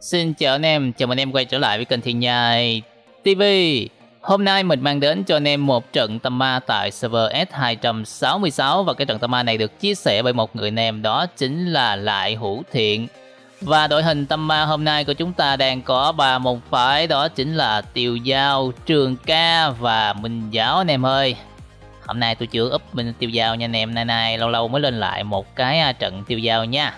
Xin chào anh em, chào mừng anh em quay trở lại với kênh Thiên Nhai TV Hôm nay mình mang đến cho anh em một trận tâm ma tại server S266 Và cái trận tâm ma này được chia sẻ bởi một người anh em đó chính là Lại Hữu Thiện. Và đội hình tâm ma hôm nay của chúng ta đang có ba môn phái đó chính là Tiêu Giao, Trường Ca và Minh Giáo anh em ơi. Hôm nay tôi chưa up mình Tiêu Giao nha anh em, nay nay lâu lâu mới lên lại một cái trận Tiêu Giao nha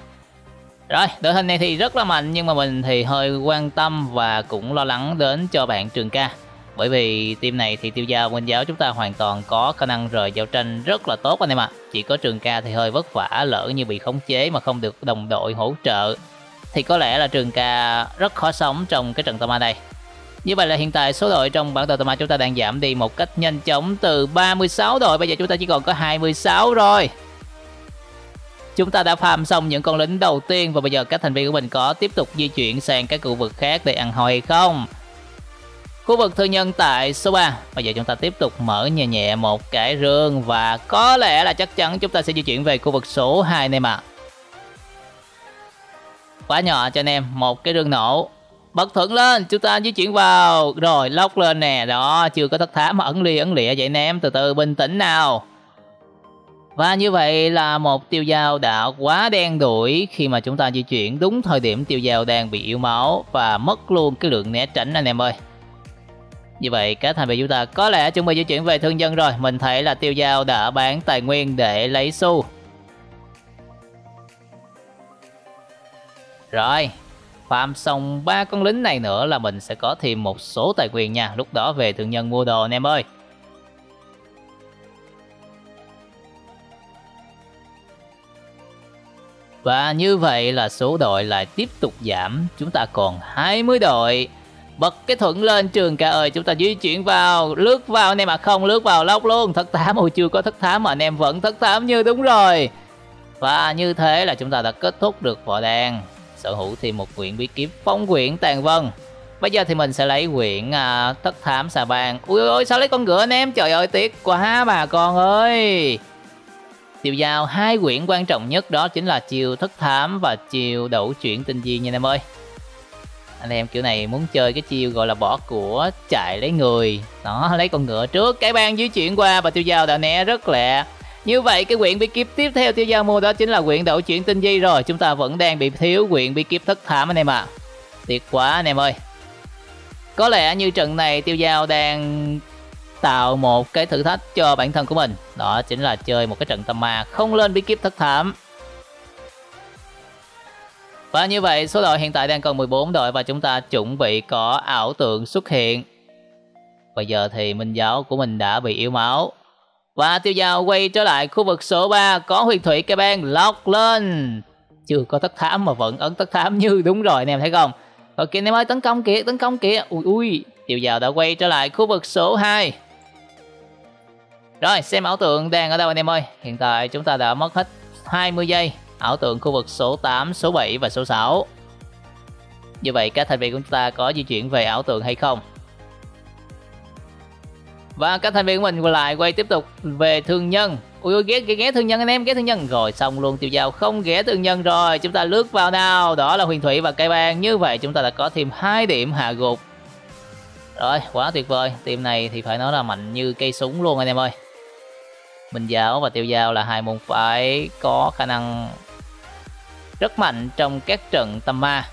rồi, đội hình này thì rất là mạnh nhưng mà mình thì hơi quan tâm và cũng lo lắng đến cho bạn Trường Ca. Bởi vì team này thì tiêu giao quân Giáo chúng ta hoàn toàn có khả năng rời giao tranh rất là tốt anh em ạ. À. Chỉ có Trường Ca thì hơi vất vả lỡ như bị khống chế mà không được đồng đội hỗ trợ. Thì có lẽ là Trường Ca rất khó sống trong cái trận Tama này. Như vậy là hiện tại số đội trong bản đồ A chúng ta đang giảm đi một cách nhanh chóng từ 36 đội bây giờ chúng ta chỉ còn có 26 rồi. Chúng ta đã farm xong những con lính đầu tiên và bây giờ các thành viên của mình có tiếp tục di chuyển sang các khu vực khác để ăn hồi hay không? Khu vực thương nhân tại số 3 Bây giờ chúng ta tiếp tục mở nhẹ nhẹ một cái rương Và có lẽ là chắc chắn chúng ta sẽ di chuyển về khu vực số 2 này mà Quá nhỏ cho anh em, Một cái rương nổ. Bật thuận lên, chúng ta di chuyển vào. Rồi, lóc lên nè. Đó, chưa có thất thám mà ẩn lia ẩn lịa vậy nè em. Từ từ, bình tĩnh nào và như vậy là một tiêu dao đã quá đen đuổi khi mà chúng ta di chuyển đúng thời điểm tiêu dao đang bị yếu máu và mất luôn cái lượng né tránh anh em ơi. Như vậy các thành viên chúng ta có lẽ chuẩn bị di chuyển về thương dân rồi. Mình thấy là tiêu dao đã bán tài nguyên để lấy xu. Rồi, farm xong ba con lính này nữa là mình sẽ có thêm một số tài nguyên nha. Lúc đó về thương nhân mua đồ anh em ơi. Và như vậy là số đội lại tiếp tục giảm. Chúng ta còn 20 đội. Bật cái thuận lên trường ca ơi Chúng ta di chuyển vào. Lướt vào anh em mà không lướt vào lóc luôn. Thất thám ôi chưa có thất thám mà anh em vẫn thất thám như đúng rồi. Và như thế là chúng ta đã kết thúc được võ đen Sở hữu thì một quyển bí kíp phong quyển tàn vân. Bây giờ thì mình sẽ lấy quyển à, thất thám xà bàn. Ui ôi sao lấy con ngựa anh em? Trời ơi tiếc quá bà con ơi. Tiêu giao hai quyển quan trọng nhất đó chính là chiều thất thám và chiều đẩu chuyển tinh di nha anh em ơi. Anh em kiểu này muốn chơi cái chiêu gọi là bỏ của chạy lấy người. Đó, lấy con ngựa trước, cái ban dưới chuyển qua và tiêu giao đã né rất lẹ. Như vậy, cái quyển bí kíp tiếp theo tiêu giao mua đó chính là quyển đậu chuyển tinh di rồi. Chúng ta vẫn đang bị thiếu quyển bí kíp thất thảm anh em ạ. À. tuyệt quá anh em ơi. Có lẽ như trận này tiêu giao đang tạo một cái thử thách cho bản thân của mình. Đó chính là chơi một cái trận tâm ma không lên bí kíp thất thảm. Và như vậy, số đội hiện tại đang còn 14 đội và chúng ta chuẩn bị có ảo tượng xuất hiện. Bây giờ thì minh giáo của mình đã bị yếu máu. Và tiêu giao quay trở lại khu vực số 3 có huyền thủy cái bang lóc lên. Chưa có thất thám mà vẫn ấn thất thám như đúng rồi, anh em thấy không? Ok, anh em ơi, tấn công kìa, tấn công kìa. Ui ui, tiêu giao đã quay trở lại khu vực số 2 rồi xem ảo tượng đang ở đâu anh em ơi? Hiện tại chúng ta đã mất hết 20 giây. Ảo tượng khu vực số 8, số 7 và số 6 Như vậy các thành viên của chúng ta có di chuyển về ảo tượng hay không? Và các thành viên của mình lại quay tiếp tục về thương nhân. Ui ui ghé, ghé, ghé thương nhân anh em ghé thương nhân. Rồi xong luôn tiêu giao không ghé thương nhân rồi. Chúng ta lướt vào nào? Đó là huyền thủy và cây ban Như vậy chúng ta đã có thêm hai điểm hạ gục. Rồi quá tuyệt vời. Team này thì phải nói là mạnh như cây súng luôn anh em ơi. Minh Giáo và Tiêu Giao là hai môn phái có khả năng rất mạnh trong các trận tâm ma.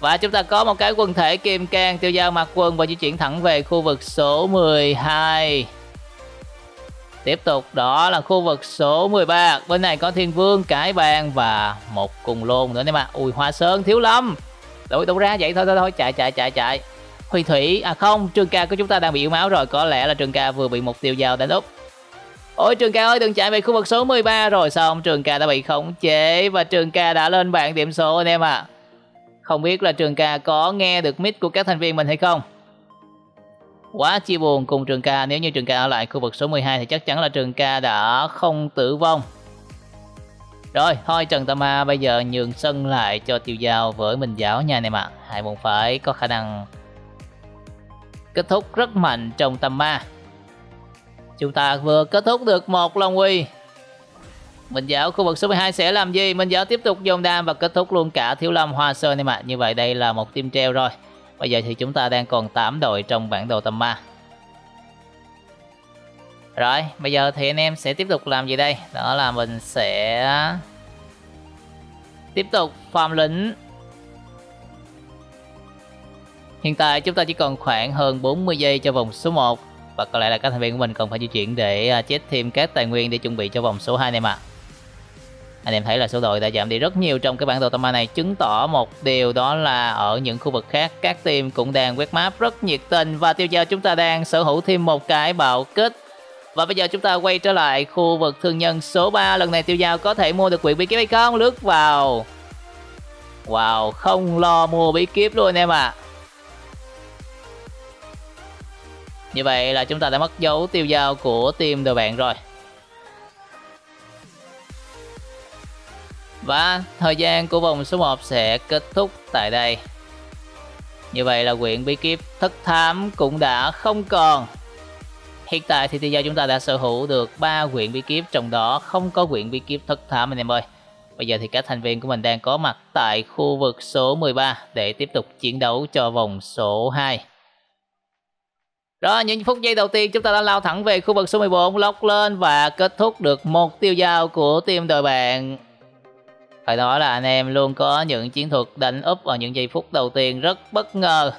Và chúng ta có một cái quân thể kim can Tiêu Giao mặc quân và di chuyển thẳng về khu vực số 12. Tiếp tục đó là khu vực số 13 Bên này có Thiên Vương, Cái bàn và một cùng lôn nữa em ạ Ui Hoa Sơn, Thiếu Lâm. Đổi đâu ra vậy? Thôi thôi thôi chạy chạy chạy chạy. Huy Thủy, à không Trường ca của chúng ta đang bị yếu máu rồi. Có lẽ là Trường ca vừa bị một tiêu dao đánh úp. Ôi Trường Ca ơi đừng chạy về khu vực số 13 rồi Xong Trường Ca đã bị khống chế Và Trường Ca đã lên bảng điểm số anh em ạ à. Không biết là Trường Ca có nghe được mic của các thành viên mình hay không Quá chia buồn cùng Trường Ca, Nếu như Trường Ca ở lại khu vực số 12 Thì chắc chắn là Trường Ca đã không tử vong Rồi, thôi, Trần Tâm Ma bây giờ nhường sân lại cho Tiêu Giao với Minh Giáo nha anh em ạ à. Hai môn phái có khả năng kết thúc rất mạnh trong Tâm Ma Chúng ta vừa kết thúc được một Long Uy Minh Giáo khu vực số 12 sẽ làm gì? Minh Giáo tiếp tục dồn đam và kết thúc luôn cả Thiếu Lâm Hoa Sơn em ạ. Như vậy đây là một team treo rồi. Bây giờ thì chúng ta đang còn 8 đội trong bản đồ tầm ma. Rồi, bây giờ thì anh em sẽ tiếp tục làm gì đây? Đó là mình sẽ tiếp tục farm lính. Hiện tại chúng ta chỉ còn khoảng hơn 40 giây cho vòng số 1 và có lẽ là các thành viên của mình cần phải di chuyển để à, chết thêm các tài nguyên để chuẩn bị cho vòng số 2 này mà. Anh em thấy là số đội đã giảm đi rất nhiều trong cái bản đồ Tama này chứng tỏ một điều đó là ở những khu vực khác các team cũng đang quét map rất nhiệt tình và tiêu giao chúng ta đang sở hữu thêm một cái bạo kích và bây giờ chúng ta quay trở lại khu vực thương nhân số 3 Lần này tiêu giao có thể mua được quyển bí kíp hay không? Lướt vào Wow, không lo mua bí kíp luôn em ạ à. Như vậy là chúng ta đã mất dấu tiêu dao của team đội bạn rồi Và thời gian của vòng số 1 sẽ kết thúc tại đây Như vậy là quyển bí kíp thất thám cũng đã không còn Hiện tại thì Tiêu chúng ta đã sở hữu được 3 quyển bí kíp, trong đó không có quyển bí kíp thất thám anh em ơi. Bây giờ thì các thành viên của mình đang có mặt tại khu vực số 13 để tiếp tục chiến đấu cho vòng số 2 đó những phút giây đầu tiên chúng ta đã lao thẳng về khu vực số 14 lóc lên và kết thúc được một tiêu giao của team đội bạn. Phải nói là anh em luôn có những chiến thuật đánh úp ở những giây phút đầu tiên rất bất ngờ.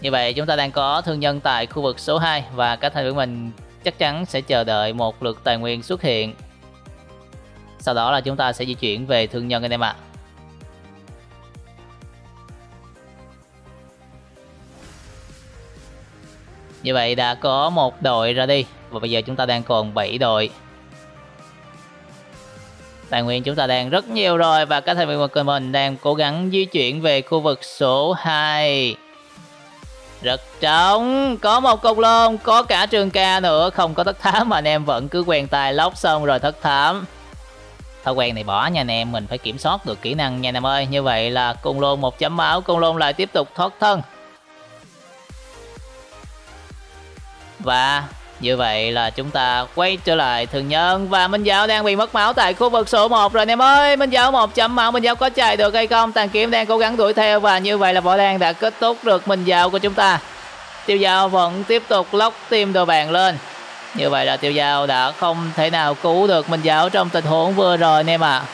Như vậy, chúng ta đang có thương nhân tại khu vực số 2 và các thành viên mình chắc chắn sẽ chờ đợi một lượt tài nguyên xuất hiện. Sau đó là chúng ta sẽ di chuyển về thương nhân anh em ạ. Như vậy đã có một đội ra đi. Và bây giờ chúng ta đang còn 7 đội. Tài nguyên chúng ta đang rất nhiều rồi và các thành viên của mình đang cố gắng di chuyển về khu vực số 2. Rất trống. Có một cục lôn, Có cả trường ca nữa. Không có thất thám mà anh em vẫn cứ quen tài lóc xong rồi thất thám. Thói quen này bỏ nha anh em, Mình phải kiểm soát được kỹ năng nha anh em ơi. Như vậy là cung lôn một chấm máu Cung lôn lại tiếp tục thoát thân. Và như vậy là chúng ta quay trở lại thường nhân và Minh Giáo đang bị mất máu tại khu vực số 1 rồi anh em ơi. Minh Giáo một chấm máu, Minh Giáo có chạy được hay không? Tàn kiếm đang cố gắng đuổi theo và như vậy là Võ Đan đã kết thúc được Minh Giáo của chúng ta. Tiêu Giao vẫn tiếp tục lóc tim đồ bàn lên. Như vậy là Tiêu Giao đã không thể nào cứu được Minh Giáo trong tình huống vừa rồi anh em ạ. À.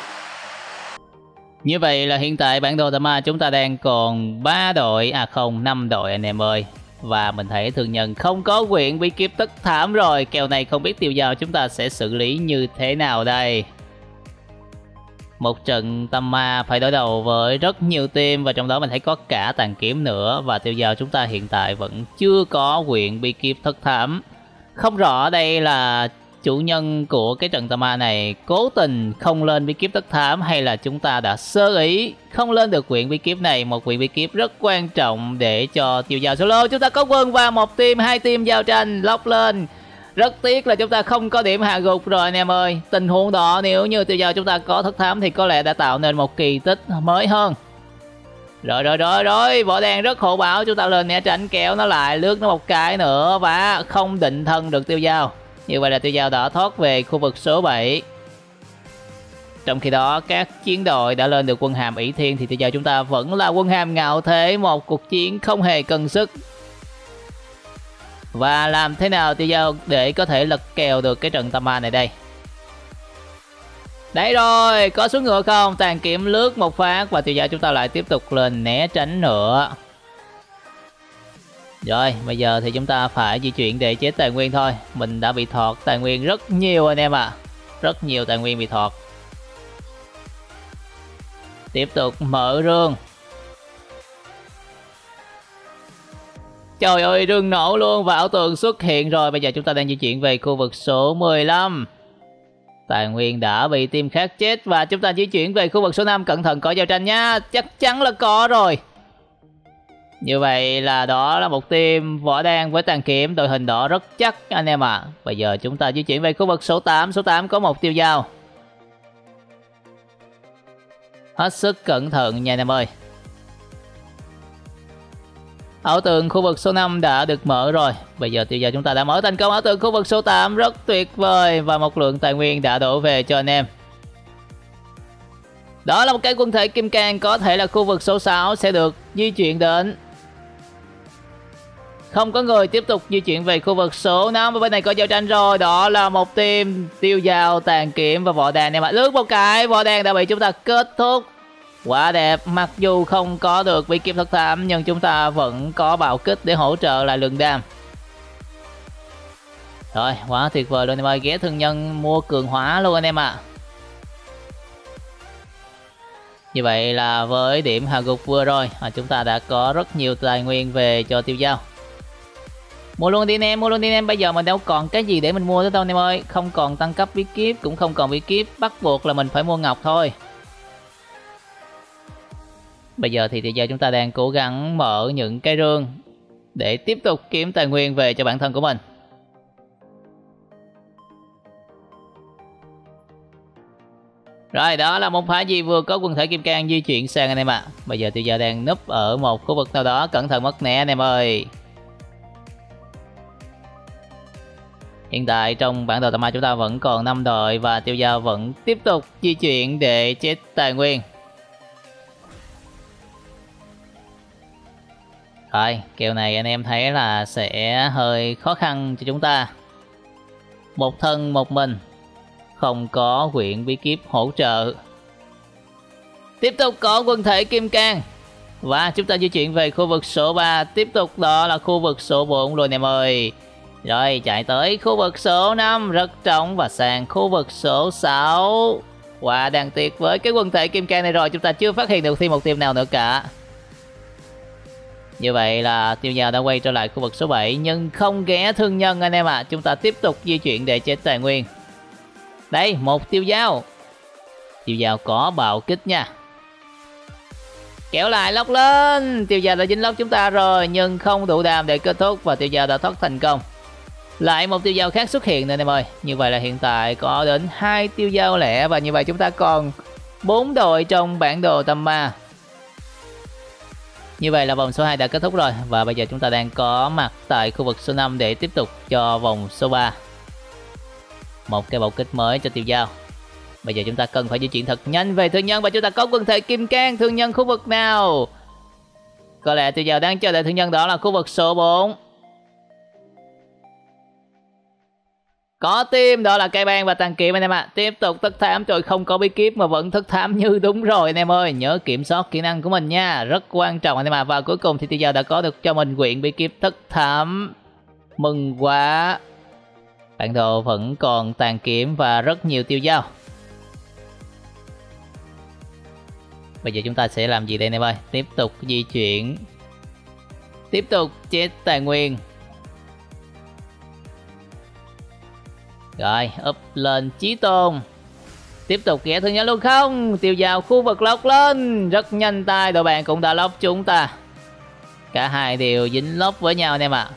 Như vậy là hiện tại bản đồ Tama chúng ta đang còn 3 đội, à không 5 đội anh em ơi. Và mình thấy thường nhân không có quyền bí kiếp tức thảm rồi. Kèo này không biết tiêu giao chúng ta sẽ xử lý như thế nào đây. Một trận tâm ma phải đối đầu với rất nhiều team và trong đó mình thấy có cả tàn kiếm nữa. Và tiêu giao chúng ta hiện tại vẫn chưa có quyền bí kiếp thất thảm. Không rõ đây là chủ nhân của cái trận Tama này cố tình không lên bí kíp tất thám hay là chúng ta đã sơ ý không lên được quyển bí kíp này, một quyển bí kíp rất quan trọng để cho tiêu giao solo. Chúng ta có quân và một team, hai team giao tranh, lóc lên. Rất tiếc là chúng ta không có điểm hạ gục rồi anh em ơi. Tình huống đó nếu như tiêu giao chúng ta có thất thám thì có lẽ đã tạo nên một kỳ tích mới hơn. Rồi rồi rồi rồi võ đen rất khổ bảo chúng ta lên né tránh, kéo nó lại, lướt nó một cái nữa và không định thân được tiêu giao như vậy là tiêu giao đã thoát về khu vực số 7 trong khi đó các chiến đội đã lên được quân hàm ỷ thiên thì tiêu giao chúng ta vẫn là quân hàm ngạo thế một cuộc chiến không hề cân sức. Và làm thế nào tiêu giao để có thể lật kèo được cái trận tâm ma này đây? Đấy rồi, có xuống ngựa không? Tàn kiểm lướt một phát và tiêu giao chúng ta lại tiếp tục lên né tránh nữa rồi, bây giờ thì chúng ta phải di chuyển để chế tài nguyên thôi. Mình đã bị thọt tài nguyên rất nhiều anh em ạ. À. Rất nhiều tài nguyên bị thọt. Tiếp tục mở rương. Trời ơi, rương nổ luôn và ảo tường xuất hiện rồi. Bây giờ chúng ta đang di chuyển về khu vực số 15. Tài nguyên đã bị team khác chết và chúng ta di chuyển về khu vực số 5. Cẩn thận có giao tranh nha. Chắc chắn là có rồi. Như vậy là đó là một team võ đen với tàn kiếm, đội hình đỏ rất chắc, anh em ạ. À. Bây giờ chúng ta di chuyển về khu vực số 8. Số 8 có một tiêu dao. Hết sức cẩn thận nha anh em ơi. ảo tường khu vực số 5 đã được mở rồi bây giờ thì giờ chúng ta đã mở thành công ảo tường khu vực số 8 rất tuyệt vời và một lượng tài nguyên đã đổ về cho anh em đó là một cái quân thể kim cang có thể là khu vực số 6 sẽ được di chuyển đến không có người tiếp tục di chuyển về khu vực số 5 và bên này có giao tranh rồi. Đó là một team tiêu dao tàn kiểm và vỏ đàn. Em ạ, lướt một cái vỏ đàn đã bị chúng ta kết thúc. Quá đẹp. Mặc dù không có được bí kiếm thất thảm, nhưng chúng ta vẫn có bạo kích để hỗ trợ lại lượng đam. Rồi, quá tuyệt vời luôn em ơi. Ghé thương nhân mua cường hóa luôn anh em ạ. À. như vậy là với điểm hạ gục vừa rồi, mà chúng ta đã có rất nhiều tài nguyên về cho tiêu dao mua luôn đi anh em mua luôn đi anh em. Bây giờ mình đâu còn cái gì để mình mua nữa đâu anh em ơi. Không còn tăng cấp bí kíp cũng không còn bí kíp bắt buộc là mình phải mua ngọc thôi. Bây giờ thì, thì giờ chúng ta đang cố gắng mở những cái rương để tiếp tục kiếm tài nguyên về cho bản thân của mình. Rồi đó là một phá gì vừa có quần thể kim cang di chuyển sang anh em ạ. À. Bây giờ thì giờ đang núp ở một khu vực nào đó Cẩn thận mất né anh em ơi. Hiện tại trong bản đồ tầm 2 chúng ta vẫn còn 5 đội và tiêu giao vẫn tiếp tục di chuyển để chết tài nguyên. Rồi, kèo này anh em thấy là sẽ hơi khó khăn cho chúng ta. Một thân một mình, không có quyển bí kíp hỗ trợ. Tiếp tục có quân thể Kim Cang. Và chúng ta di chuyển về khu vực số 3, tiếp tục đó là khu vực số 4 luôn em ơi. Rồi, chạy tới khu vực số 5 rất trống và sang khu vực số 6 Wow đang tuyệt với cái quần thể kim cang này rồi, chúng ta chưa phát hiện được thêm một team nào nữa cả. Như vậy là tiêu giao đã quay trở lại khu vực số 7 nhưng không ghé thương nhân anh em ạ. À. Chúng ta tiếp tục di chuyển để chết tài nguyên. Đây, một tiêu giao. Tiêu giao có bạo kích nha. Kéo lại lóc lên. Tiêu giao đã dính lóc chúng ta rồi, Nhưng không đủ đàm để kết thúc Và tiêu giao đã thoát thành công lại một tiêu dao khác xuất hiện nên em ơi. Như vậy là hiện tại có đến hai tiêu dao lẻ và như vậy chúng ta còn bốn đội trong bản đồ tâm ma như vậy là vòng số 2 đã kết thúc rồi và bây giờ chúng ta đang có mặt tại khu vực số 5 để tiếp tục cho vòng số 3 một cái bầu kích mới cho tiêu dao. Bây giờ chúng ta cần phải di chuyển thật nhanh về thương nhân và chúng ta có quân thể kim cang thương nhân khu vực nào? Có lẽ tiêu dao đang chờ đợi thương nhân đó là khu vực số 4 Có tim đó là cây ban và tàn kiếm anh em ạ. À. Tiếp tục thức thám trời, không có bí kíp mà vẫn thức thám như đúng rồi anh em ơi. Nhớ kiểm soát kỹ năng của mình nha. Rất quan trọng anh em ạ. À. Và cuối cùng thì bây giờ đã có được cho mình quyển bí kíp thức thám. Mừng quá. Bản đồ vẫn còn tàn kiếm và rất nhiều tiêu dao. Bây giờ chúng ta sẽ làm gì đây anh em ơi? Tiếp tục di chuyển. Tiếp tục chết tài nguyên Rồi, up lên chí tôn. Tiếp tục ghé thương nhân luôn không? Tiêu vào khu vực lốc lên. Rất nhanh tay đội bạn cũng đã lốc chúng ta. Cả hai đều dính lốc với nhau anh em ạ. À.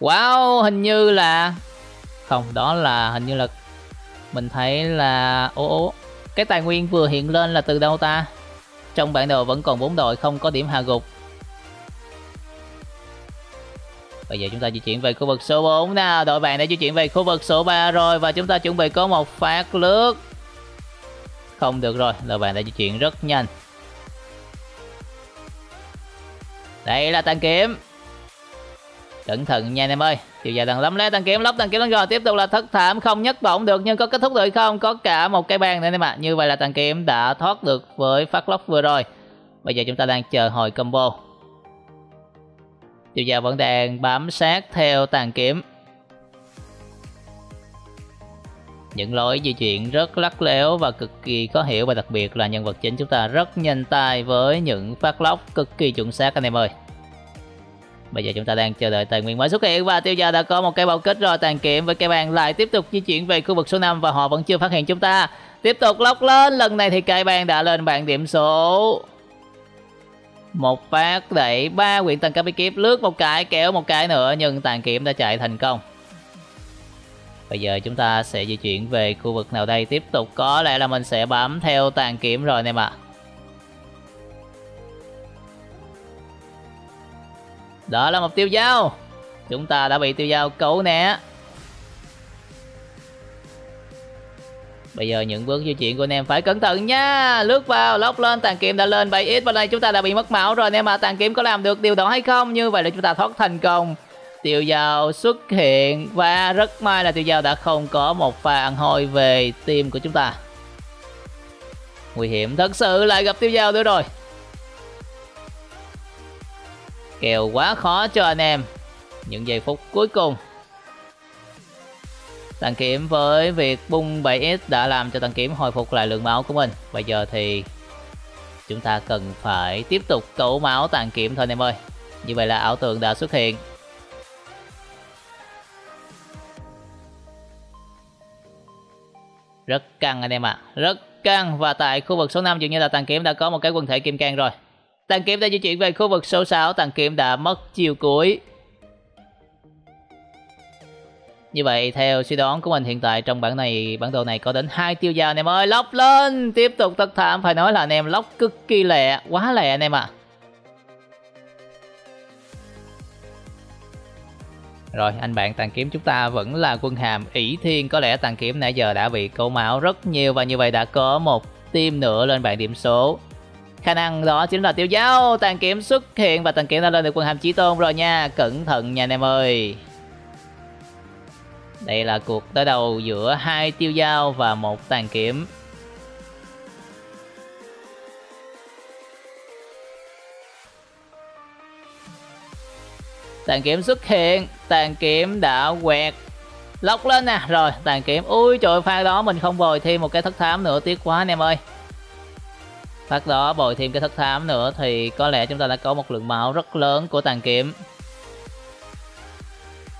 Wow, hình như là, Không, đó là hình như là, Mình thấy là ố ồ Cái tài nguyên vừa hiện lên là từ đâu ta? Trong bản đồ vẫn còn bốn đội, không có điểm hạ gục. Bây giờ chúng ta di chuyển về khu vực số 4 nào Đội bạn đã di chuyển về khu vực số 3 rồi Và chúng ta chuẩn bị có một phát lướt. Không được rồi, Đội bạn đã di chuyển rất nhanh. Đây là tăng kiếm. Cẩn thận nha em ơi. Chiều dài đằng lắm lé tăng kiếm lóc tăng kiếm lên rồi. Tiếp tục là thất thảm, không nhất bổng được Nhưng có kết thúc được không? Có cả một cái bàn nữa em ạ. Như vậy là tăng kiếm đã thoát được với phát lóc vừa rồi. Bây giờ chúng ta đang chờ hồi combo. Tiêu gia vẫn đang bám sát theo tàn kiếm. Những lối di chuyển rất lắc léo và cực kỳ khó hiểu và đặc biệt là nhân vật chính chúng ta rất nhanh tay với những phát lóc cực kỳ chuẩn xác anh em ơi. Bây giờ chúng ta đang chờ đợi tài nguyên mới xuất hiện và tiêu gia đã có một cái bao kết rồi. Tàn kiểm với cái bàn lại tiếp tục di chuyển về khu vực số 5 và họ vẫn chưa phát hiện chúng ta. Tiếp tục lóc lên, lần này thì cây bàn đã lên bảng điểm số một phát đẩy ba quyển tầng copy kiếp, lướt một cái, kéo một cái nữa, nhưng tàn kiếm đã chạy thành công Bây giờ chúng ta sẽ di chuyển về khu vực nào đây tiếp tục có lẽ là mình sẽ bám theo tàn kiếm rồi anh em ạ. Đó là một tiêu dao. Chúng ta đã bị tiêu dao cấu né. Bây giờ những bước di chuyển của anh em phải cẩn thận nha. Lướt vào, lóc lên, tàn kiếm đã lên 7x Và đây chúng ta đã bị mất máu rồi. Nên mà tàn kiếm có làm được điều đó hay không? Như vậy là chúng ta thoát thành công. Tiêu dao xuất hiện. Và rất may là tiêu dao đã không có một pha ăn hôi về team của chúng ta. Nguy hiểm thật sự lại gặp tiêu dao nữa rồi. Kèo quá khó cho anh em. Những giây phút cuối cùng. Tàn kiếm với việc bung 7S đã làm cho tàn kiếm hồi phục lại lượng máu của mình. Bây giờ thì chúng ta cần phải tiếp tục cấu máu tàn kiếm thôi anh em ơi. Như vậy là ảo tượng đã xuất hiện. Rất căng anh em ạ. À. Rất căng. Và tại khu vực số 5 dường như là tàn kiếm đã có một cái quần thể kim cang rồi. Tàn kiếm đã di chuyển về khu vực số 6 Tàn kiếm đã mất chiều cuối. Như vậy, theo suy đoán của mình hiện tại, trong bản này, bản đồ này có đến hai tiêu dao anh em ơi. Lóc lên! Tiếp tục tất thảm. Phải nói là anh em lóc cực kỳ lẹ, quá lẹ anh em ạ. À. Rồi, anh bạn tàn kiếm chúng ta vẫn là quân hàm. Ỷ thiên, Có lẽ tàn kiếm nãy giờ đã bị câu máu rất nhiều Và như vậy đã có một team nữa lên bảng điểm số. Khả năng đó chính là tiêu dao Tàn kiếm xuất hiện và tàn kiếm đã lên được quân hàm chí tôn rồi nha. Cẩn thận nha anh em ơi đây là cuộc đối đầu giữa hai tiêu dao và một tàn kiếm. Tàn kiếm xuất hiện, tàn kiếm đã quẹt. Lóc lên nè rồi tàn kiếm. Ui trời pha đó mình không bồi thêm một cái thất thám nữa tiếc quá anh em ơi. Phát đó bồi thêm cái thất thám nữa thì có lẽ chúng ta đã có một lượng máu rất lớn của tàn kiếm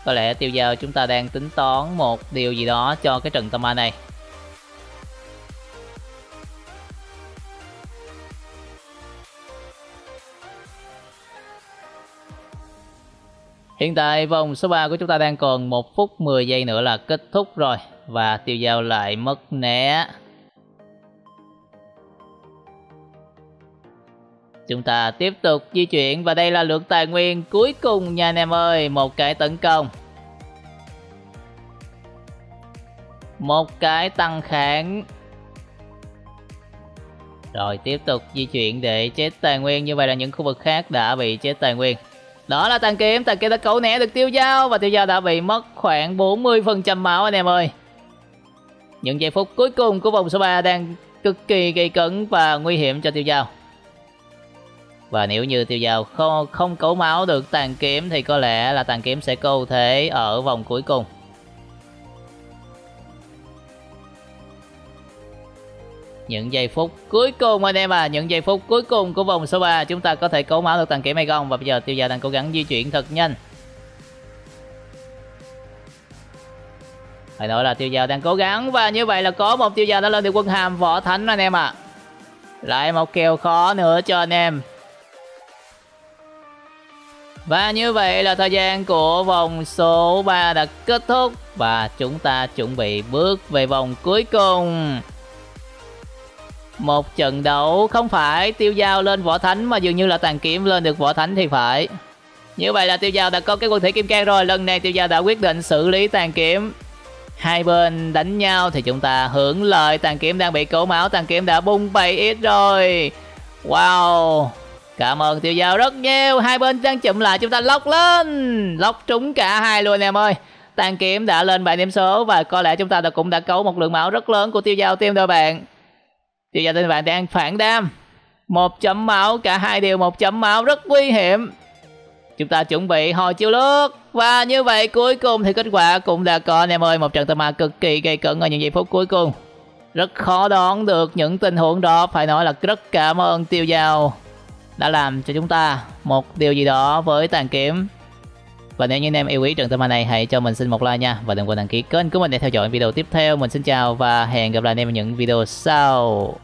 có lẽ tiêu giao chúng ta đang tính toán một điều gì đó cho cái trận tâm này. Hiện tại vòng số 3 của chúng ta đang còn 1 phút 10 giây nữa là kết thúc rồi Và tiêu giao lại mất né. Chúng ta tiếp tục di chuyển và đây là lượng tài nguyên cuối cùng nha anh em ơi Một cái tấn công. Một cái tăng kháng. Rồi tiếp tục di chuyển để chết tài nguyên Như vậy là những khu vực khác đã bị chết tài nguyên. Đó là tàn kiếm, tàn kiếm đã cấu nẻ được tiêu dao Và tiêu dao đã bị mất khoảng 40% máu anh em ơi. Những giây phút cuối cùng của vòng số 3 đang cực kỳ gây cấn và nguy hiểm cho tiêu dao và nếu như tiêu dao không, không cấu máu được tàn kiếm thì có lẽ là tàn kiếm sẽ câu thế ở vòng cuối cùng. Những giây phút cuối cùng anh em à, những giây phút cuối cùng của vòng số 3 chúng ta có thể cấu máu được tàn kiếm hay không và bây giờ tiêu dao đang cố gắng di chuyển thật nhanh. Phải nói là tiêu dao đang cố gắng và như vậy là có một tiêu dao đã lên được quân hàm võ thánh anh em ạ. À. Lại một kèo khó nữa cho anh em. Và như vậy là thời gian của vòng số 3 đã kết thúc Và chúng ta chuẩn bị bước về vòng cuối cùng. Một trận đấu không phải tiêu giao lên võ thánh mà dường như là tàn kiếm lên được võ thánh thì phải. Như vậy là tiêu giao đã có cái quân thể kim cang rồi, Lần này tiêu giao đã quyết định xử lý tàn kiếm. Hai bên đánh nhau thì chúng ta hưởng lợi, Tàn kiếm đang bị cổ máu, Tàn kiếm đã bung 7x rồi. Wow! Cảm ơn tiêu dao rất nhiều. Hai bên đang chụm lại, chúng ta lóc lên. Lóc trúng cả hai luôn em ơi. Tàn kiếm đã lên bài điểm số Và có lẽ chúng ta đã cũng đã cấu một lượng máu rất lớn của tiêu dao team đôi bạn. Tiêu dao team bạn đang phản đam. Một chấm máu, Cả hai đều một chấm máu, rất nguy hiểm. Chúng ta chuẩn bị hồi chiêu lướt. Và như vậy cuối cùng thì kết quả cũng đã có anh em ơi. Một trận tơ ma cực kỳ gây cấn ở những giây phút cuối cùng. Rất khó đoán được những tình huống đó. Phải nói là rất cảm ơn tiêu giao đã làm cho chúng ta một điều gì đó với tàn kiếm. Và nếu như anh em yêu quý trận tâm này, hãy cho mình xin một like nha. Và đừng quên đăng ký kênh của mình để theo dõi video tiếp theo. Mình xin chào và hẹn gặp lại anh em ở những video sau.